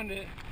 around it.